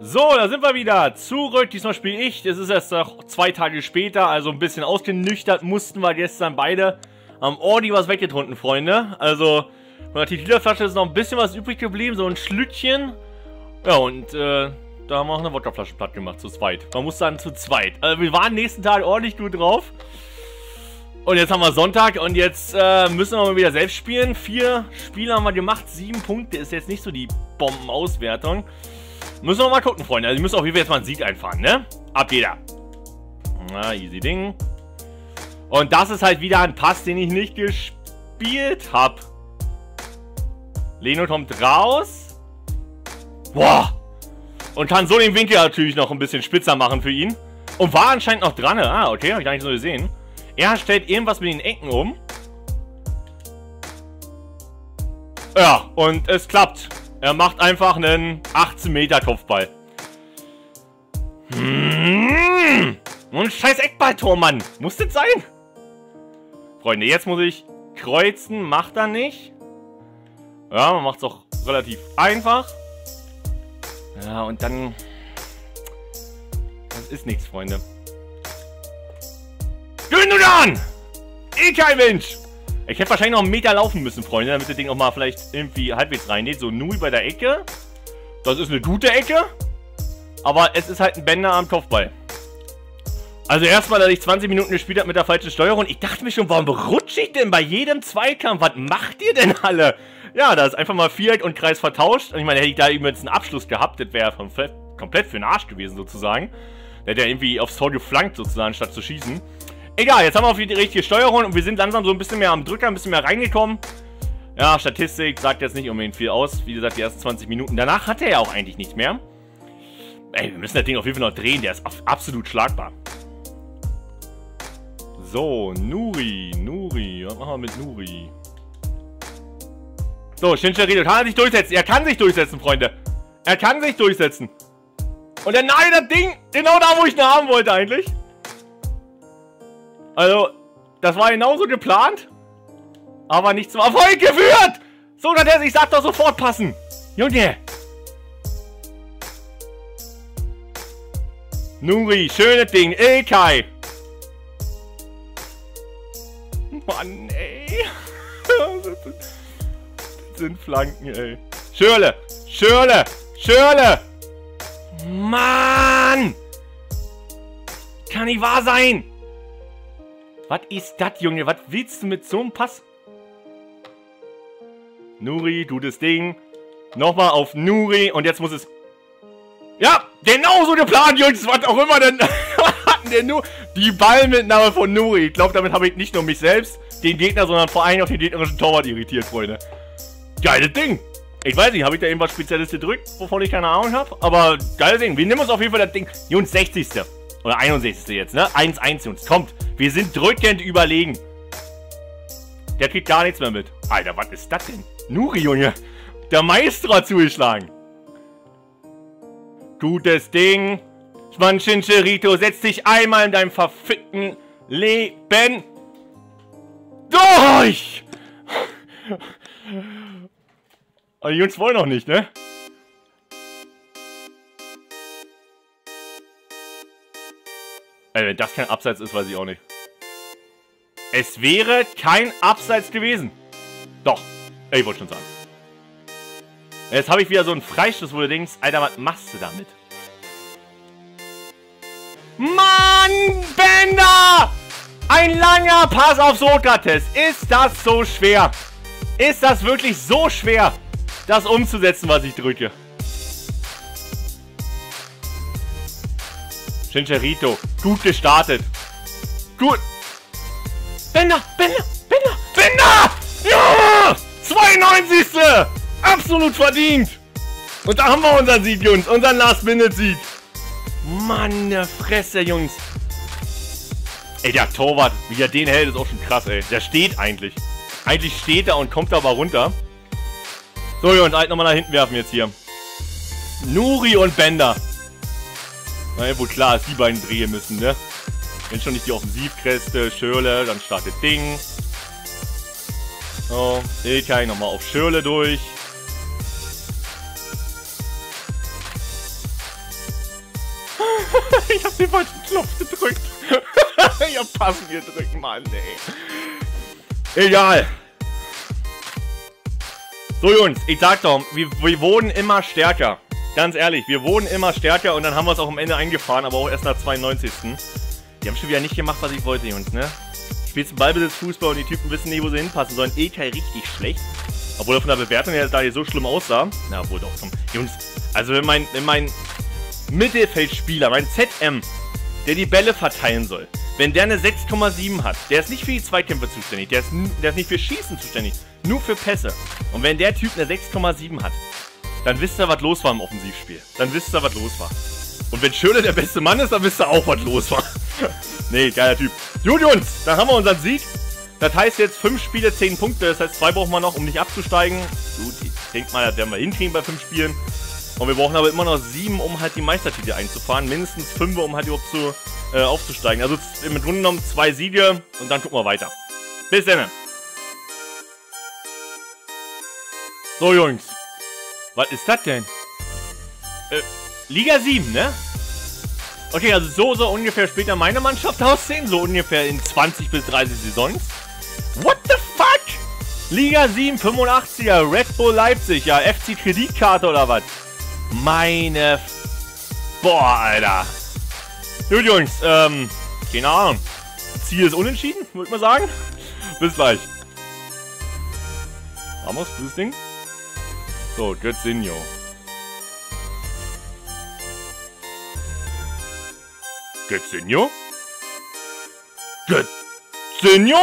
So, da sind wir wieder. Zurück. Diesmal spiele ich. Es ist erst noch zwei Tage später, also ein bisschen ausgenüchtert mussten wir gestern beide. Am Ordi was weggetrunken, Freunde. Also, von der Tequila-Flasche ist noch ein bisschen was übrig geblieben, so ein Schlückchen. Ja, und äh, da haben wir auch eine Wodkaflasche platt gemacht, zu zweit. Man muss sagen, zu zweit. Also, wir waren nächsten Tag ordentlich gut drauf. Und jetzt haben wir Sonntag und jetzt äh, müssen wir mal wieder selbst spielen. Vier Spiele haben wir gemacht, sieben Punkte ist jetzt nicht so die Bombenauswertung. Müssen wir mal gucken, Freunde. Also, ihr müsst auf jeden Fall jetzt mal einen Sieg einfahren, ne? Ab jeder. Na, easy Ding. Und das ist halt wieder ein Pass, den ich nicht gespielt habe. Leno kommt raus. Boah. Und kann so den Winkel natürlich noch ein bisschen spitzer machen für ihn. Und war anscheinend noch dran. Ne? Ah, okay, habe ich gar nicht so gesehen. Er stellt irgendwas mit den Ecken um. Ja, und es klappt. Er macht einfach einen 18 Meter Kopfball. Hm. ein scheiß Eckballtor, Mann. Muss das sein? Freunde, jetzt muss ich kreuzen. Macht er nicht. Ja, man macht es auch relativ einfach. Ja, und dann... Das ist nichts, Freunde. Gündogan! Eh kein Mensch! Ich hätte wahrscheinlich noch einen Meter laufen müssen, Freunde, damit das Ding auch mal vielleicht irgendwie halbwegs reingeht. So, Nui bei der Ecke. Das ist eine gute Ecke. Aber es ist halt ein Bänder am Kopfball. Also erstmal, dass ich 20 Minuten gespielt habe mit der falschen Steuerung. Ich dachte mir schon, warum rutsche ich denn bei jedem Zweikampf? Was macht ihr denn alle? Ja, da ist einfach mal Viereck und Kreis vertauscht. Und ich meine, hätte ich da jetzt einen Abschluss gehabt, das wäre komplett für den Arsch gewesen sozusagen. Der hätte ja irgendwie aufs Tor geflankt sozusagen, statt zu schießen. Egal, jetzt haben wir auf die richtige Steuerung und wir sind langsam so ein bisschen mehr am Drücker, ein bisschen mehr reingekommen. Ja, Statistik sagt jetzt nicht unbedingt viel aus. Wie gesagt, die ersten 20 Minuten. Danach hat er ja auch eigentlich nichts mehr. Ey, wir müssen das Ding auf jeden Fall noch drehen. Der ist absolut schlagbar. So, Nuri, Nuri. Was machen wir mit Nuri? So, Shincherido kann er sich durchsetzen. Er kann sich durchsetzen, Freunde. Er kann sich durchsetzen. Und er nein, das Ding genau da, wo ich ihn haben wollte eigentlich. Also, das war genauso geplant. Aber nicht zum Erfolg geführt. So, dann der sich sagt doch sofort passen. Junge. Nuri, schönes Ding. Ilkai. Mann, ey. Das sind Flanken, ey. Schörle. Schörle. Schörle. Mann. Kann nicht wahr sein. Was ist das, Junge? Was willst du mit so einem Pass? Nuri, du das Ding. Nochmal auf Nuri und jetzt muss es... Ja, genauso geplant, Jungs. Was auch immer denn... hatten denn nur... Die Ballmitnahme von Nuri. Ich glaube, damit habe ich nicht nur mich selbst, den Gegner, sondern vor allem auch den gegnerischen Torwart irritiert, Freunde. Geiles Ding. Ich weiß nicht, habe ich da irgendwas Spezielles gedrückt, wovon ich keine Ahnung habe. Aber geiles Ding. Wir nehmen uns auf jeden Fall das Ding. Jungs, 60. Oder 61. jetzt, ne? 1-1, Jungs. Kommt. Wir sind drückend überlegen. Der kriegt gar nichts mehr mit. Alter, was ist das denn? Nuri, Junge. Der Meister hat zugeschlagen. Gutes Ding. Mann, Chincherito, setz dich einmal in deinem verfickten Leben durch! Aber die Jungs wollen noch nicht, ne? Ey, wenn das kein Abseits ist, weiß ich auch nicht. Es wäre kein Abseits gewesen. Doch. Ey, ich wollte schon sagen. Jetzt habe ich wieder so einen Freistoß, wo du denkst, Alter, was machst du damit? Mann, Bender! Ein langer Pass auf Sokrates. Ist das so schwer? Ist das wirklich so schwer, das umzusetzen, was ich drücke? Chincherito, gut gestartet. Gut. Bender, Bender, Bender, Bender! Ja! 92. Absolut verdient. Und da haben wir unseren Sieg, Jungs. Unseren Last-Minute-Sieg. Mann, der Fresse, Jungs. Ey, der Torwart, wie er den hält, ist auch schon krass, ey. Der steht eigentlich. Eigentlich steht er und kommt aber runter. So, Jungs, halt nochmal nach hinten werfen jetzt hier. Nuri und Bender. Na ja, wohl klar, dass die beiden drehen müssen, ne? Wenn schon nicht die Offensivkräfte, Schürle, dann startet Ding. So, Ilkay nochmal auf Schürle durch. ich hab den falschen Knopf gedrückt. ich hab passen gedrückt, Mann, ey. Egal. So, Jungs, ich sag doch, wir, wir wurden immer stärker. Ganz ehrlich, wir wurden immer stärker und dann haben wir es auch am Ende eingefahren, aber auch erst nach 92. Die haben schon wieder nicht gemacht, was ich wollte, Jungs, ne? Spielst Ballbesitz Fußball und die Typen wissen nie, wo sie hinpassen sollen. EK richtig schlecht. Obwohl von der Bewertung her da hier so schlimm aussah. Na, wohl doch. Komm. Jungs, also wenn mein, wenn mein Mittelfeldspieler, mein ZM, der die Bälle verteilen soll, wenn der eine 6,7 hat, der ist nicht für die Zweikämpfe zuständig, der ist, der ist nicht für Schießen zuständig, nur für Pässe. Und wenn der Typ eine 6,7 hat, dann wisst ihr, was los war im Offensivspiel. Dann wisst ihr, was los war. Und wenn Schöne der beste Mann ist, dann wisst ihr auch, was los war. nee, geiler Typ. Gut, Jungs, dann haben wir unseren Sieg. Das heißt jetzt 5 Spiele, 10 Punkte. Das heißt, 2 brauchen wir noch, um nicht abzusteigen. Gut, ich denke mal, das werden wir hinkriegen bei 5 Spielen. Und wir brauchen aber immer noch 7, um halt die Meistertitel einzufahren. Mindestens 5, um halt überhaupt zu, äh, aufzusteigen. Also im Grunde genommen 2 Siege und dann gucken wir weiter. Bis dann. So, Jungs. Was ist das denn? Äh, Liga 7, ne? Okay, also so soll ungefähr später meine Mannschaft aussehen. So ungefähr in 20 bis 30 Saisons. What the fuck? Liga 7, 85er, Red Bull Leipzig, ja, FC Kreditkarte oder was? Meine... Boah, Alter. Gut, Jungs, ähm, keine Ahnung. Ziel ist unentschieden, würde ich mal sagen. Bis gleich. Vamos, dieses Ding. So, Götzinho. Götzinho? Götzinho?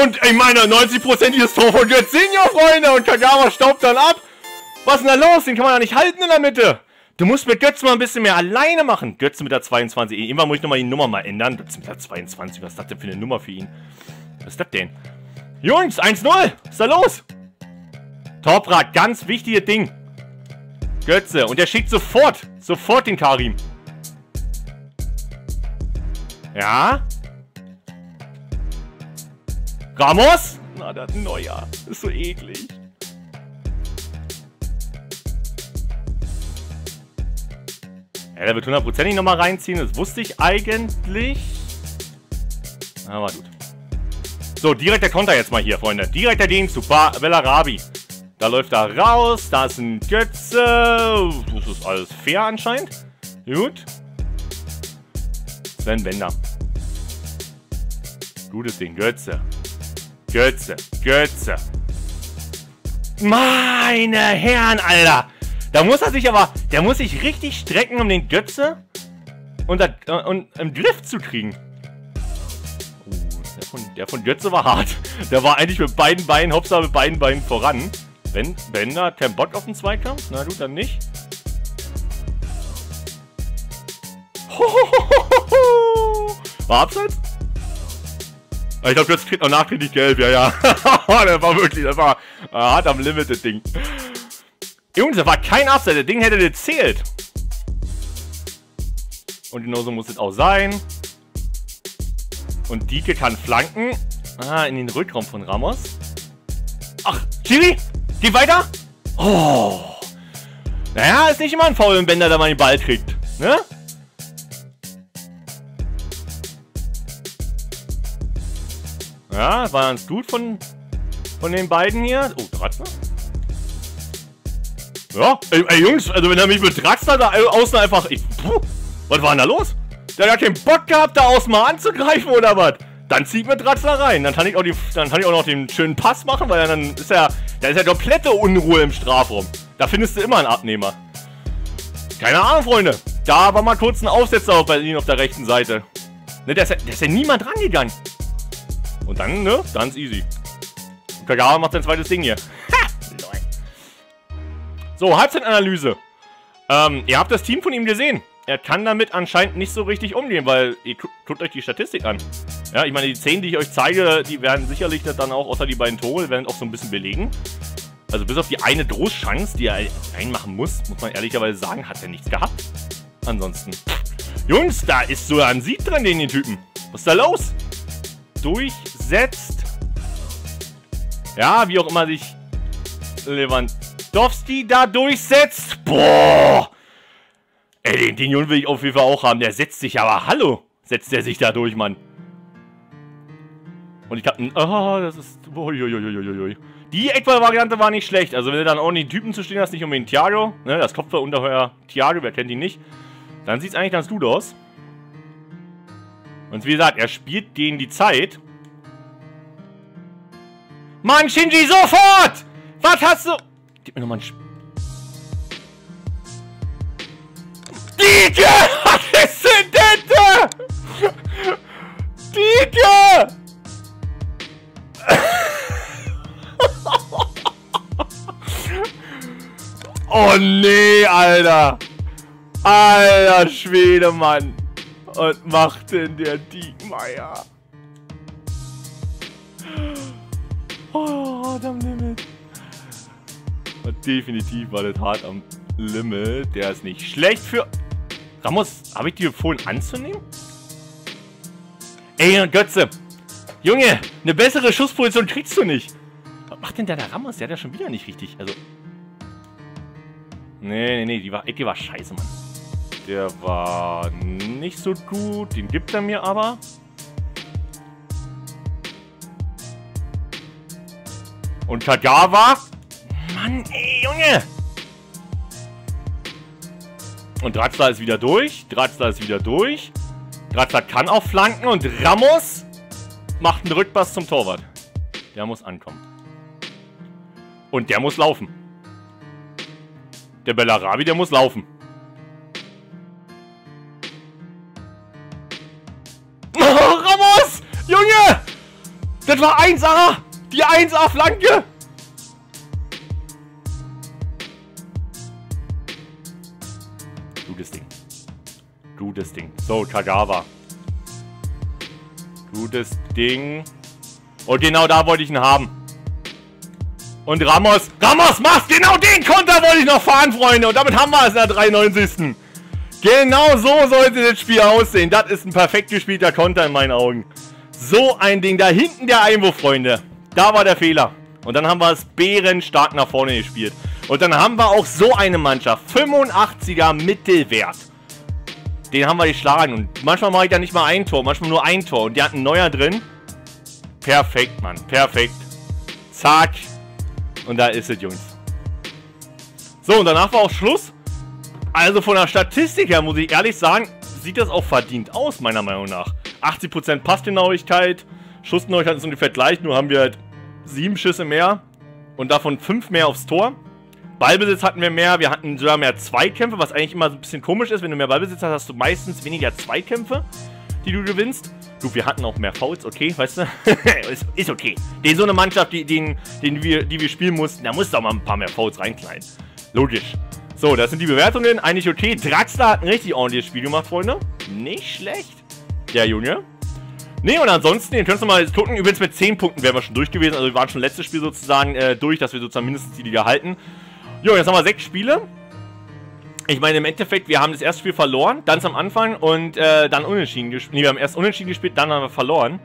Und ich meine, 90%iges Tor von Götzinho, Freunde. Und Kagawa staubt dann ab. Was ist denn da los? Den kann man ja nicht halten in der Mitte. Du musst mit Götze mal ein bisschen mehr alleine machen. Götze mit der 22. Irgendwann muss ich nochmal die Nummer mal ändern. Götze mit der 22. Was ist das denn für eine Nummer für ihn? Was ist das denn? Jungs, 1-0. Was ist da los? Toprak, ganz wichtiges Ding. Götze. Und er schickt sofort, sofort den Karim. Ja? Ramos? Na, das Neuer. Ist so eklig. Ja, der wird hundertprozentig nochmal reinziehen. Das wusste ich eigentlich. Aber gut. So, direkt der Konter jetzt mal hier, Freunde. Direkt der Dienst zu ba Bellarabi. Da läuft er raus. Da ist ein Götze. Das ist alles fair anscheinend. Gut. Sven Bender. Gutes Ding. Götze. Götze. Götze. Meine Herren, Alter. Da muss er sich aber... Der muss sich richtig strecken, um den Götze und, das, äh, und im Griff zu kriegen. Oh, der von, der von Götze war hart. Der war eigentlich mit beiden Beinen, Hopsa mit beiden Beinen voran. Ben, Bender hat keinen Bock auf den Zweikampf? Na gut, dann nicht. War abseits? Ah, ich glaube, jetzt kriegt noch nachträglich gelb, ja, ja. der war wirklich, das war äh, hart am Limit, das Ding. Jungs, das war kein Abseits, das Ding hätte gezählt. Und genauso muss es auch sein. Und Dieke kann flanken. Ah, in den Rückraum von Ramos. Ach, Chiri, geh weiter. Oh. Naja, ist nicht immer ein Foul, wenn Bender da mal den Ball kriegt. Ne? Ja, war ganz gut von, von den beiden hier. Oh, Draxler? Ja, ey, ey, Jungs, also wenn er mich mit Draxler da außen einfach... Ich, puh, was war denn da los? Der hat keinen Bock gehabt, da außen mal anzugreifen oder was? Dann zieht mir Draxler rein. Dann kann ich auch die, dann kann ich auch noch den schönen Pass machen, weil dann ist ja, da ist ja komplette Unruhe im Strafraum. Da findest du immer einen Abnehmer. Keine Ahnung, Freunde. Da war mal kurz ein Aufsetzer bei Ihnen auf der rechten Seite. Ne, da ist ja, da ist ja niemand rangegangen. Und dann, ne? Ist easy. Kagawa macht sein zweites Ding hier. Ha! So, Halbzeitanalyse. Ähm, ihr habt das Team von ihm gesehen. Er kann damit anscheinend nicht so richtig umgehen, weil ihr guckt euch die Statistik an. Ja, ich meine, die 10, die ich euch zeige, die werden sicherlich dann auch, außer die beiden Tore, werden auch so ein bisschen belegen. Also bis auf die eine Drohchance, die er reinmachen muss, muss man ehrlicherweise sagen, hat er nichts gehabt. Ansonsten. Jungs, da ist so ein Sieg dran, den, den Typen. Was ist da los? durchsetzt. Ja, wie auch immer sich Lewandowski da durchsetzt. Boah! Ey, den, den Jungen will ich auf jeden Fall auch haben. Der setzt sich aber, hallo, setzt der sich da durch, Mann. Und ich einen, ah, das ist, uiuiuiuiui. Die Eckball-Variante war nicht schlecht. Also wenn du dann einen Typen zu stehen hast, nicht um den Thiago, ne, das Kopfballunterheuer Thiago, wer kennt ihn nicht, dann sieht es eigentlich ganz gut aus. Und wie gesagt, er spielt denen die Zeit. Mann, Shinji, sofort! Was hast du... Gib mir nochmal ein... Sp Dike! Alter. Alter Schwede, Mann. Und macht denn der Diekmeier? Oh, hart am Limit. Definitiv war das hart am Limit. Der ist nicht schlecht für... Ramos, habe ich dir empfohlen anzunehmen? Ey, Götze. Junge, eine bessere Schussposition kriegst du nicht. Was macht denn der da Ramos? Der hat ja schon wieder nicht richtig. Also... Nee, nee, nee, die war, Ecke war scheiße, Mann. Der war nicht so gut. Den gibt er mir aber. Und Kagawa. Mann, ey, Junge. Und Draxler ist wieder durch. Draxler ist wieder durch. Draxler kann auch flanken. Und Ramos macht einen Rückpass zum Torwart. Der muss ankommen. Und der muss laufen. Der Bellarabi, der muss laufen. Junge! Das war 1A! Die 1A-Flanke! Gutes Ding. Gutes Ding. So, Kagawa. Gutes Ding. Und genau da wollte ich ihn haben. Und Ramos. Ramos, machst genau den Konter wollte ich noch fahren, Freunde. Und damit haben wir es in der 93. Genau so sollte das Spiel aussehen. Das ist ein perfekt gespielter Konter in meinen Augen. So ein Ding. Da hinten der Einwurf, Freunde. Da war der Fehler. Und dann haben wir es bärenstark nach vorne gespielt. Und dann haben wir auch so eine Mannschaft. 85er Mittelwert. Den haben wir geschlagen. Und manchmal mache ich da nicht mal ein Tor, manchmal nur ein Tor. Und die hatten neuer drin. Perfekt, Mann. Perfekt. Zack. Und da ist es, Jungs. So, und danach war auch Schluss. Also von der Statistik her, muss ich ehrlich sagen, sieht das auch verdient aus, meiner Meinung nach. 80% Passgenauigkeit. Schussgenauigkeit ist ungefähr gleich, nur haben wir halt sieben Schüsse mehr und davon fünf mehr aufs Tor. Ballbesitz hatten wir mehr, wir hatten sogar mehr Zweikämpfe, was eigentlich immer so ein bisschen komisch ist. Wenn du mehr Ballbesitz hast, hast du meistens weniger Zweikämpfe, die du gewinnst. Du, wir hatten auch mehr Fouls, okay, weißt du? ist, ist, okay. Den so eine Mannschaft, die, den, den wir, die wir spielen mussten, da musst du auch mal ein paar mehr Fouls reinknallen. Logisch. So, das sind die Bewertungen. Eigentlich okay. Draxler hat ein richtig ordentliches Spiel gemacht, Freunde. Nicht schlecht der Junge. Ne, und ansonsten, ihr könnt mal jetzt gucken, übrigens mit 10 Punkten wären wir schon durch gewesen. Also wir waren schon letztes Spiel sozusagen äh, durch, dass wir sozusagen mindestens die Liga halten. Jo, jetzt haben wir sechs Spiele. Ich meine, im Endeffekt, wir haben das erste Spiel verloren, ganz am Anfang und äh, dann unentschieden gespielt. Ne, wir haben erst unentschieden gespielt, dann haben wir verloren.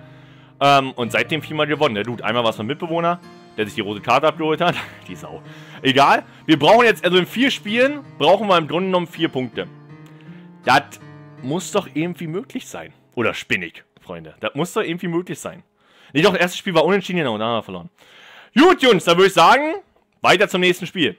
Ähm, und seitdem viermal gewonnen. Der Dude, einmal war es ein Mitbewohner, der sich die rote Karte abgeholt hat. die Sau. Egal. Wir brauchen jetzt, also in vier Spielen, brauchen wir im Grunde genommen vier Punkte. Das muss doch irgendwie möglich sein. Oder spinnig, Freunde. Das muss doch irgendwie möglich sein. Nee, doch, das erste Spiel war unentschieden, genau, da haben wir verloren. Gut, Jungs, dann würde ich sagen, weiter zum nächsten Spiel.